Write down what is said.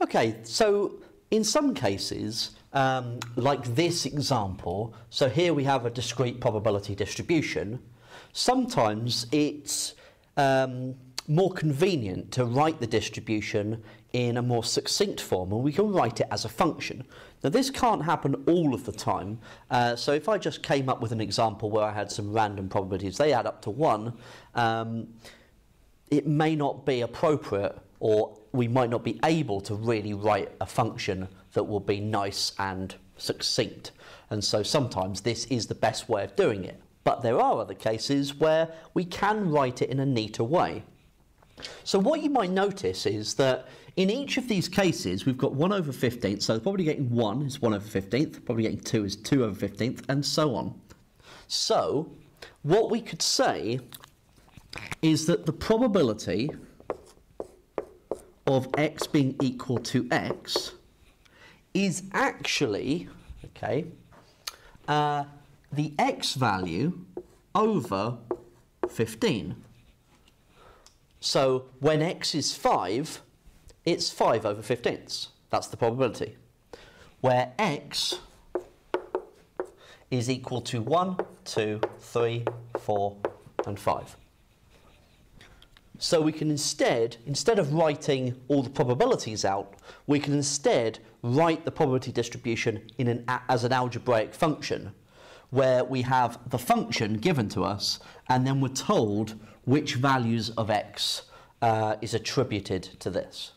Okay, so in some cases, um, like this example, so here we have a discrete probability distribution, sometimes it's um, more convenient to write the distribution in a more succinct form and we can write it as a function. Now this can't happen all of the time, uh, so if I just came up with an example where I had some random probabilities, they add up to one, um, it may not be appropriate or we might not be able to really write a function that will be nice and succinct. And so sometimes this is the best way of doing it. But there are other cases where we can write it in a neater way. So what you might notice is that in each of these cases, we've got 1 over 15th, so probably getting 1 is 1 over 15th, probably getting 2 is 2 over 15th, and so on. So what we could say is that the probability of x being equal to x is actually, okay, uh, the x value over 15. So when x is 5, it's 5 over 15ths. That's the probability. Where x is equal to 1, 2, 3, 4, and 5. So we can instead, instead of writing all the probabilities out, we can instead write the probability distribution in an, as an algebraic function, where we have the function given to us, and then we're told which values of x uh, is attributed to this.